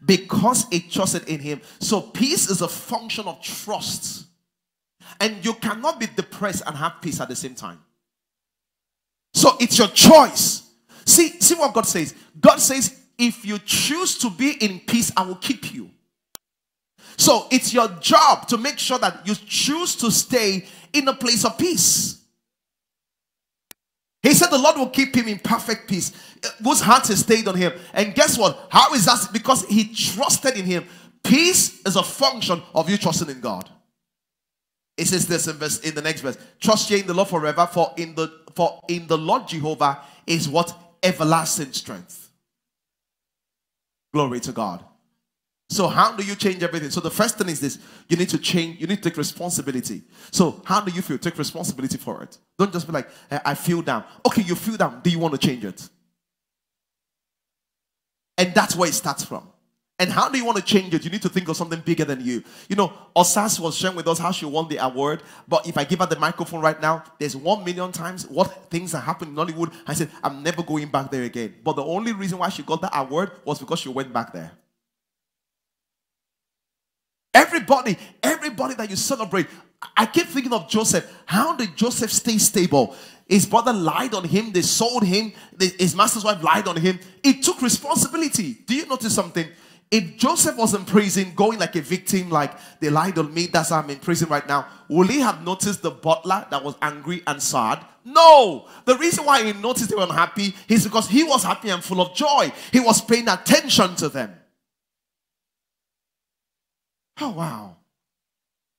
because it trusted in him. So, peace is a function of trust. And you cannot be depressed and have peace at the same time. So, it's your choice. See, see what God says. God says, if you choose to be in peace, I will keep you. So it's your job to make sure that you choose to stay in a place of peace. He said the Lord will keep him in perfect peace, whose heart is stayed on him. And guess what? How is that? Because he trusted in him. Peace is a function of you trusting in God. It says this in, verse, in the next verse: Trust ye in the Lord forever, for in the for in the Lord Jehovah is what everlasting strength. Glory to God. So, how do you change everything? So, the first thing is this you need to change, you need to take responsibility. So, how do you feel? Take responsibility for it. Don't just be like, I feel down. Okay, you feel down. Do you want to change it? And that's where it starts from. And how do you want to change it? You need to think of something bigger than you. You know, Osas was sharing with us how she won the award. But if I give her the microphone right now, there's one million times what things that happened in Nollywood. I said, I'm never going back there again. But the only reason why she got that award was because she went back there. Everybody, everybody that you celebrate. I keep thinking of Joseph. How did Joseph stay stable? His brother lied on him, they sold him, his master's wife lied on him. He took responsibility. Do you notice something? If Joseph was in prison, going like a victim, like they lied on me, that's why I'm in prison right now, will he have noticed the butler that was angry and sad? No. The reason why he noticed they were unhappy is because he was happy and full of joy. He was paying attention to them. Oh, wow.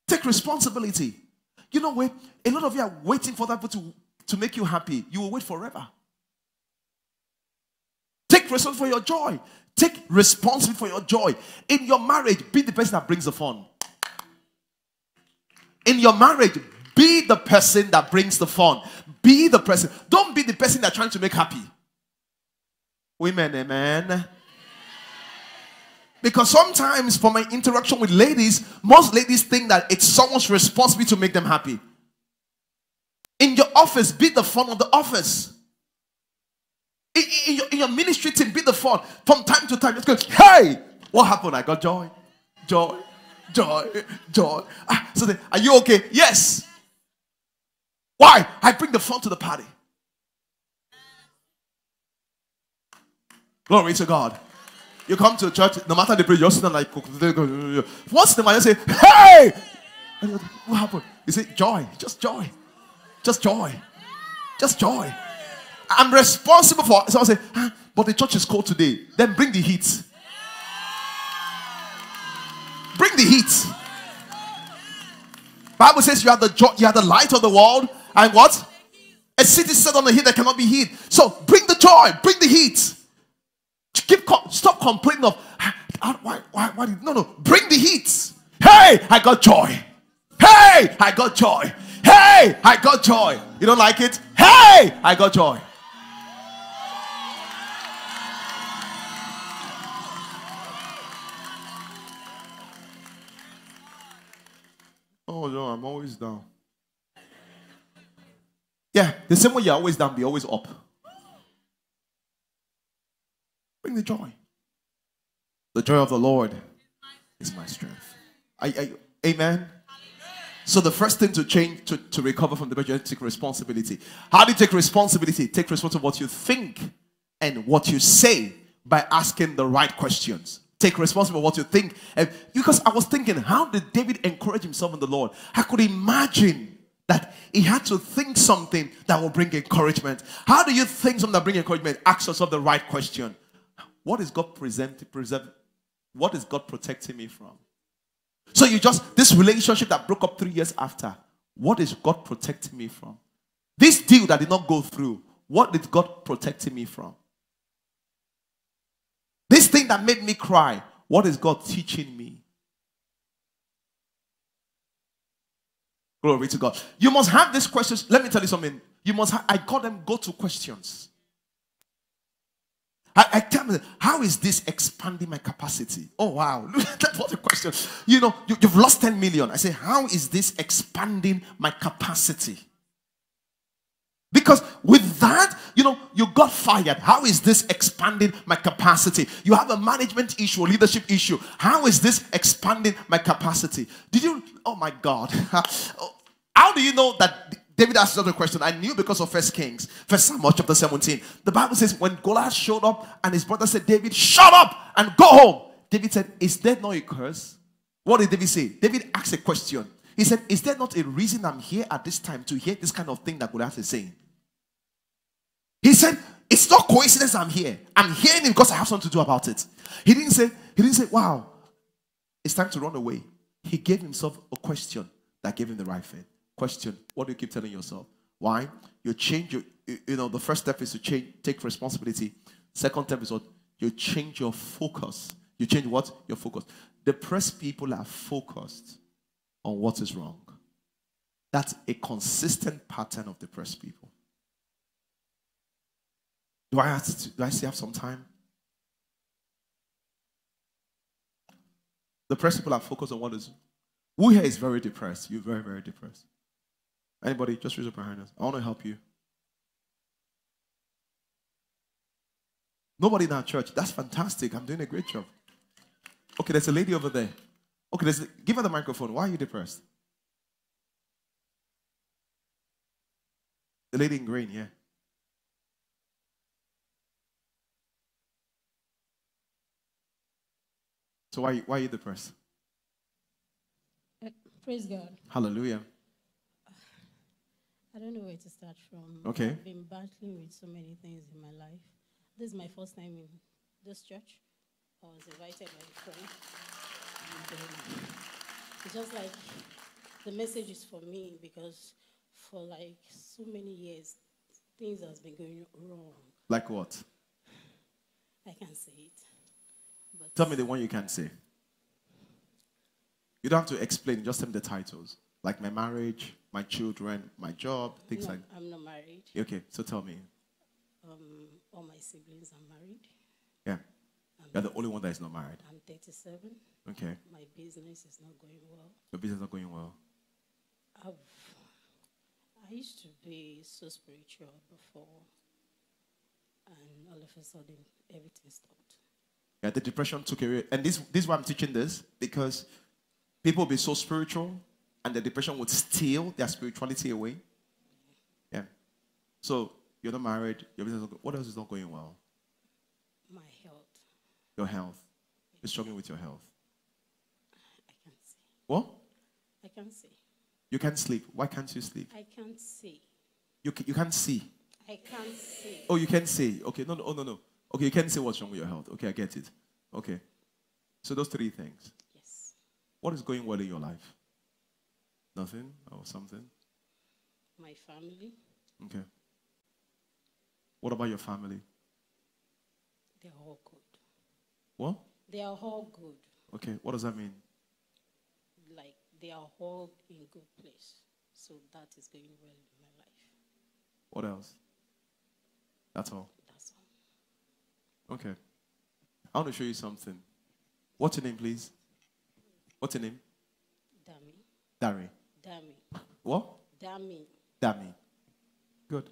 Take responsibility. You know, wait, a lot of you are waiting for that to, to make you happy. You will wait forever. Take responsibility for your joy. Take responsibility for your joy. In your marriage, be the person that brings the fun. In your marriage, be the person that brings the fun. Be the person. Don't be the person that's trying to make happy. Women, amen. Because sometimes, for my interaction with ladies, most ladies think that it's someone's responsibility to make them happy. In your office, be the fun of the office. In, in, your, in your ministry team, be the fun. From time to time, just go, hey, what happened? I got joy, joy, joy, joy. Ah, so then, are you okay? Yes. Why? I bring the fun to the party. Glory to God. You come to church, no matter the prayer, you're sitting like, once in a you say, hey! What happened? You say, joy, just joy, just joy, just joy. I'm responsible for. So I say, but the church is cold today. Then bring the heat. Bring the heat. Bible says you are the joy, you are the light of the world, and what? A city set on the hill that cannot be hid. So bring the joy, bring the heat. Keep stop complaining of ah, why, why, why no no bring the heat. Hey, I got joy. Hey, I got joy. Hey, I got joy. You don't like it? Hey, I got joy. Oh no, I'm always down. Yeah, the same way you're always down, be always up. Bring the joy. The joy of the Lord is my strength. I, I, amen. So the first thing to change to, to recover from the you take responsibility. How do you take responsibility? Take responsibility what you think and what you say by asking the right questions. Take responsibility what you think. And because I was thinking, how did David encourage himself in the Lord? I could imagine that he had to think something that will bring encouragement. How do you think something that brings encouragement? Ask yourself the right question. What is God presenting, preserve, what is God protecting me from? So you just this relationship that broke up three years after, what is God protecting me from? This deal that did not go through, what did God protect me from? This thing that made me cry, what is God teaching me? Glory to God. You must have these questions. Let me tell you something. You must I call them go to questions. I, I tell me, how is this expanding my capacity? Oh, wow. That's what the question. You know, you, you've lost 10 million. I say, how is this expanding my capacity? Because with that, you know, you got fired. How is this expanding my capacity? You have a management issue, a leadership issue. How is this expanding my capacity? Did you, oh my God. How do you know that David asked another question. I knew because of First Kings, First Samuel chapter 17. The Bible says when Goliath showed up and his brother said, David, shut up and go home. David said, Is there not a curse? What did David say? David asked a question. He said, Is there not a reason I'm here at this time to hear this kind of thing that Goliath is saying? He said, It's not coincidence I'm here. I'm hearing it because I have something to do about it. He didn't say, He didn't say, Wow, it's time to run away. He gave himself a question that gave him the right thing. Question What do you keep telling yourself? Why? You change your, you, know, the first step is to change, take responsibility. Second step is what? You change your focus. You change what? Your focus. Depressed people are focused on what is wrong. That's a consistent pattern of depressed people. Do I, do I still have some time? Depressed people are focused on what is. Who here is very depressed? You're very, very depressed. Anybody? Just raise up your hand. I want to help you. Nobody in our church. That's fantastic. I'm doing a great job. Okay, there's a lady over there. Okay, there's a, give her the microphone. Why are you depressed? The lady in green, yeah. So why, why are you depressed? Uh, praise God. Hallelujah. I don't know where to start from. Okay. I've been battling with so many things in my life. This is my first time in this church. I was invited by a friend. And, um, it's just like the message is for me because for like so many years, things has been going wrong. Like what? I can't say it. But Tell me the one you can say. You don't have to explain, just tell me the titles. Like my marriage, my children, my job, things no, like I'm not married. Okay, so tell me. Um, all my siblings are married. Yeah. You're the only one that is not married. I'm 37. Okay. My business is not going well. Your business is not going well. I've, I used to be so spiritual before, and all of a sudden, everything stopped. Yeah, the depression took away. And this, this is why I'm teaching this because people will be so spiritual and the depression would steal their spirituality away. Yeah. So you're not married. Your business. is not What else is not going well? My health, Your health. You're struggling with your health. I can't see. What? I can't see. You can't sleep. Why can't you sleep? I can't see. You, ca- you can't see. I can't see. Oh, you can say. Okay, no, no, oh, no, no. Okay, you can see what's wrong with your health. Okay, I get it. Okay. So those three things. Yes. What is going well in your life? Nothing or something? My family, Okay. What about your family? they're all good. What? They are all good. Okay, what does that mean? Like, they are all in good place. So that is going well in my life. What else? That's all. That's all. Okay. I want to show you something. What's your name, please? What's your name? Dami. Dari. Dami. What? Dami. Dami. Good.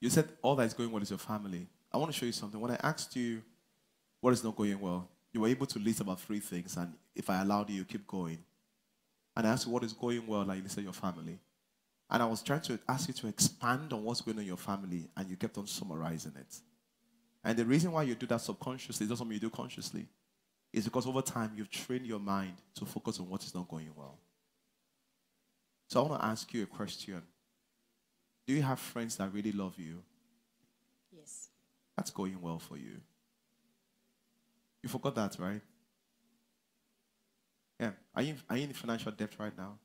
You said all that is going well is your family. I want to show you something. When I asked you what is not going well, you were able to list about three things, and if I allowed you, you keep going. And I asked you what is going well, like you listed your family. And I was trying to ask you to expand on what's going on in your family, and you kept on summarizing it. And the reason why you do that subconsciously, it doesn't mean you do consciously, is because over time you've trained your mind to focus on what is not going well. So I want to ask you a question. Do you have friends that really love you? Yes. That's going well for you. You forgot that, right? Yeah. Are you, are you in financial debt right now?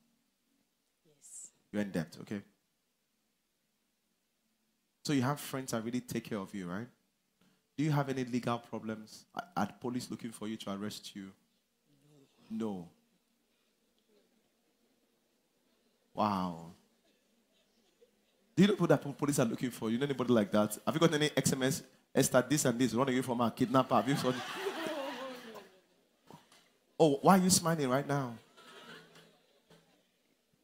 Yes. You're in debt, okay? So you have friends that really take care of you, right? Do you have any legal problems? Are- Are police looking for you to arrest you? No. Wow. Do you know people that police are looking for? You know anybody like that? Have you got any XMS? Esther, this and this, running away from a kidnapper. Have you saw? Oh, why are you smiling right now?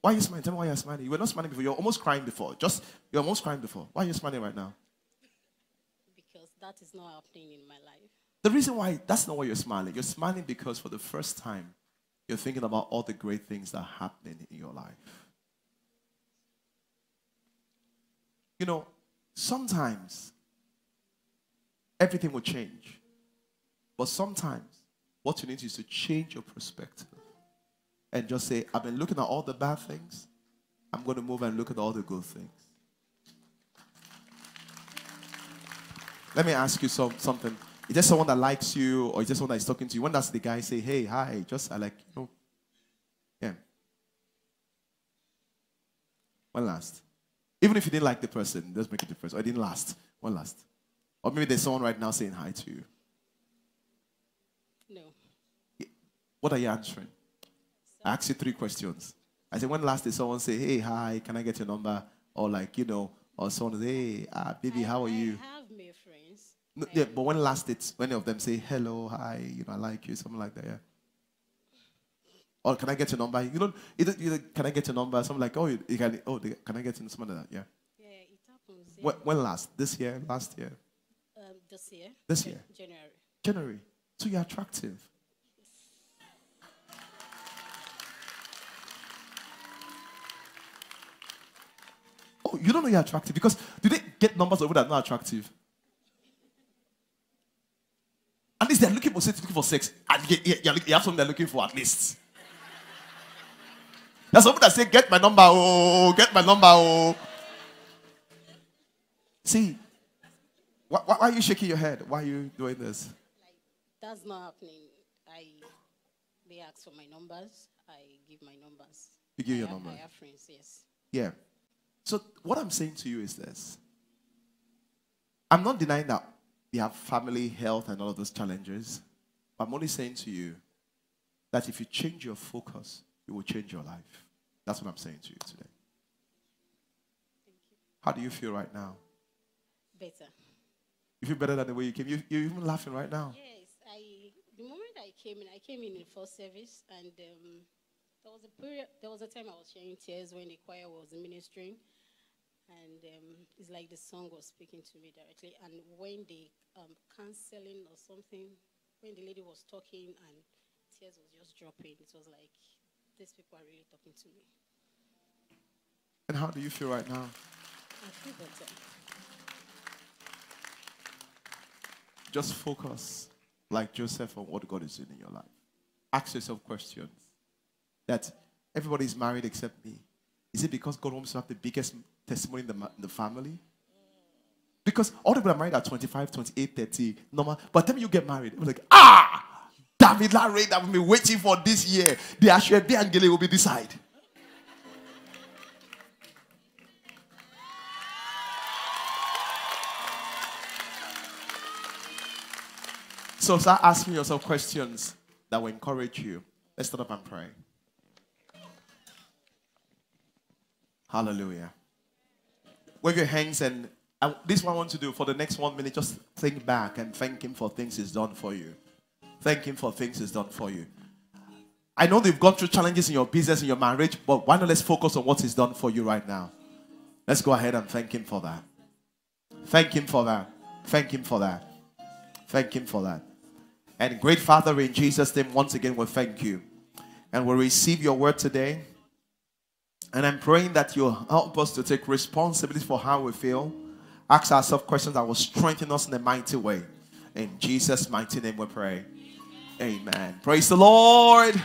Why are you smiling? Tell me why you're smiling. You were not smiling before. You're almost crying before. Just you're almost crying before. Why are you smiling right now? That is not happening in my life. The reason why that's not why you're smiling. You're smiling because for the first time, you're thinking about all the great things that are happening in your life. You know, sometimes everything will change. But sometimes what you need is to change your perspective and just say, I've been looking at all the bad things. I'm going to move and look at all the good things. Let me ask you some, something. Is there someone that likes you or is there someone that is talking to you? When does the guy say, hey, hi, just I like, you know? Yeah. One last. Even if you didn't like the person, does make a difference. Or it didn't last. One last. Or maybe there's someone right now saying hi to you. No. What are you answering? I asked you three questions. I said, when last did someone say, hey, hi, can I get your number? Or like, you know, or someone say, hey, ah, baby, how are I, you? I have male friends. No, yeah, but when last did any of them say, hello, hi, you know, I like you, something like that, yeah? Or can I get your number? You know, either, either can I get your number? Something like, oh, you, you can, oh, they- can I get your something like that, yeah? Yeah, it happens. Yeah. When, when last? This year? Last year? Um, this year. This year? January. January. So you're attractive. Oh, you don't know you're attractive because do they get numbers people that are not attractive? At least they're looking for sex, looking for sex. And you, you, you have something they're looking for at least. There's some people that say, Get my number, oh, get my number, oh. See, why, why why are you shaking your head? Why are you doing this? Like, That's not happening. I they ask for my numbers. I give my numbers. You give I your have- number. I have friends. Yes. Yeah. So what I'm saying to you is this. I'm not denying that we have family, health, and all of those challenges. I'm only saying to you that if you change your focus, it will change your life. That's what I'm saying to you today. You. How do you feel right now? Better. You feel better than the way you came. You, you're even laughing right now. Yes, I. The moment I came in, I came in in first service, and um, there was a period. There was a time I was sharing tears when the choir was ministering, and um, it's like the song was speaking to me directly. And when the um, counseling or something, when the lady was talking and tears was just dropping, it was like these people are really talking to me. And how do you feel right now? I feel better. Just focus, like Joseph, on what God is doing in your life. Ask yourself questions. That everybody is married except me. Is it because God wants to have the biggest testimony in the, in the family? Because all the people are married at 25, 28, 30, normal. By the time you get married, you're like, ah, David Larry that we've been waiting for this year. The Aso-ebi and Gele will be this side. So start asking yourself questions that will encourage you. Let's stand up and pray. Hallelujah. Wave your hands and I, this is what I want to do for the next one minute. Just think back and thank Him for things He's done for you. Thank Him for things He's done for you. I know they've gone through challenges in your business, in your marriage, but why not let's focus on what He's done for you right now? Let's go ahead and thank Him for that. Thank Him for that. Thank Him for that. Thank Him for that. And great Father, in Jesus' name, once again, we thank you. And we receive your word today. And I'm praying that you'll help us to take responsibility for how we feel. Ask ourselves questions that will strengthen us in a mighty way. In Jesus' mighty name we pray. Amen. Praise the Lord.